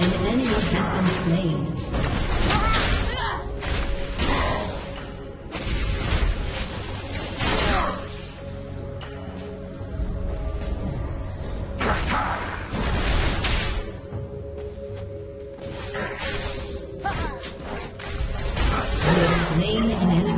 An enemy has been slain. You have slain an enemy.